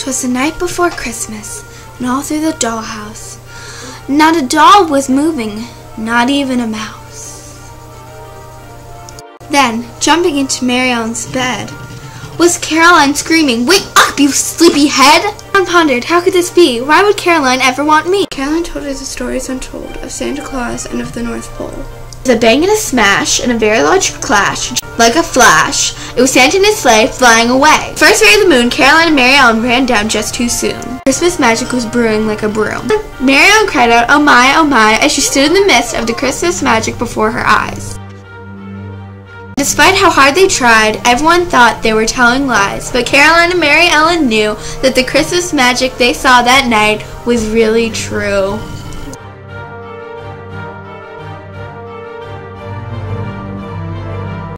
'Twas the night before Christmas, and all through the dollhouse, not a doll was moving, not even a mouse. Then, jumping into Mary Ellen's bed, was Caroline screaming, Wake up, you sleepy head! John pondered, how could this be? Why would Caroline ever want me? Caroline told her the stories untold of Santa Claus and of the North Pole. With a bang and a smash, and a very large clash, like a flash, it was Santa and his sleigh flying away. First ray of the moon, Caroline and Mary Ellen ran down just too soon. Christmas magic was brewing like a broom. Mary Ellen cried out, oh my, oh my, as she stood in the midst of the Christmas magic before her eyes. Despite how hard they tried, everyone thought they were telling lies, but Caroline and Mary Ellen knew that the Christmas magic they saw that night was really true.